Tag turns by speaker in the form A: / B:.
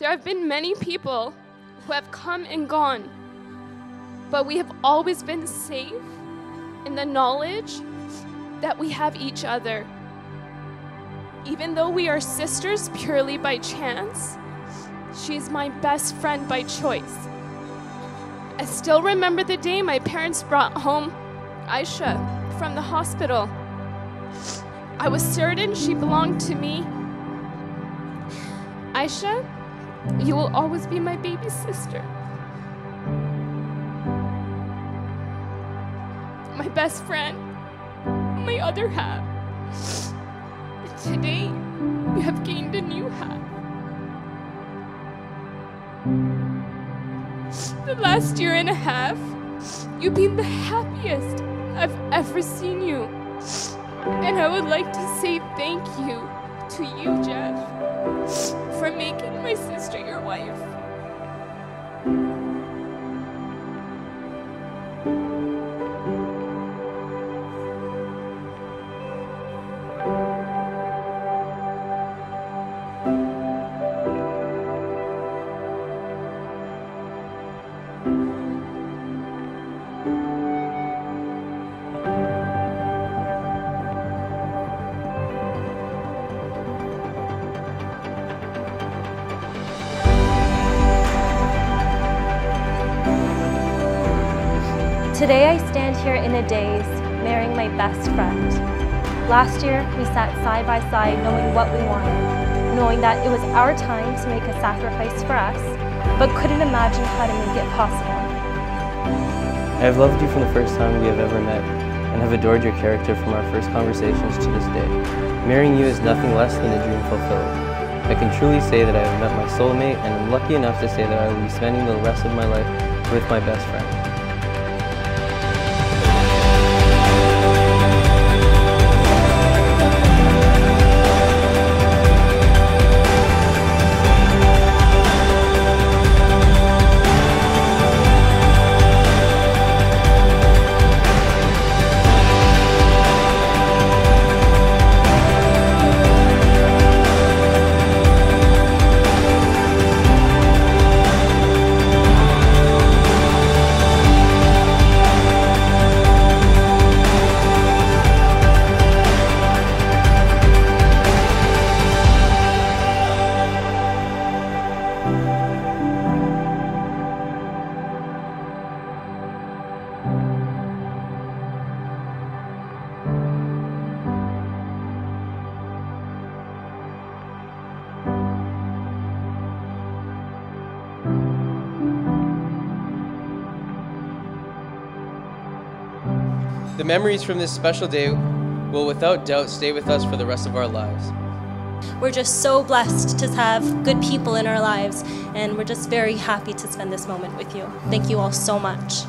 A: There have been many people who have come and gone, but we have always been safe in the knowledge that we have each other. Even though we are sisters purely by chance, she's my best friend by choice. I still remember the day my parents brought home Aisha from the hospital. I was certain she belonged to me. Aisha, you will always be my baby sister. My best friend, my other half. But Today, you have gained a new half. The last year and a half, you've been the happiest I've ever seen you. And I would like to say thank you to you, Jeff,
B: Today I stand here in a daze, marrying my best friend. Last year, we sat side by side knowing what we wanted, knowing that it was our time to make a sacrifice for us, but couldn't imagine how to make it possible.
C: I have loved you from the first time we have ever met, and have adored your character from our first conversations to this day. Marrying you is nothing less than a dream fulfilled. I can truly say that I have met my soulmate and am lucky enough to say that I will be spending the rest of my life with my best friend.
D: The memories from this special day will without doubt stay with us for the rest of our lives.
E: We're just so blessed to have good people in our lives, and we're just very happy to spend this moment with you. Thank you all so much.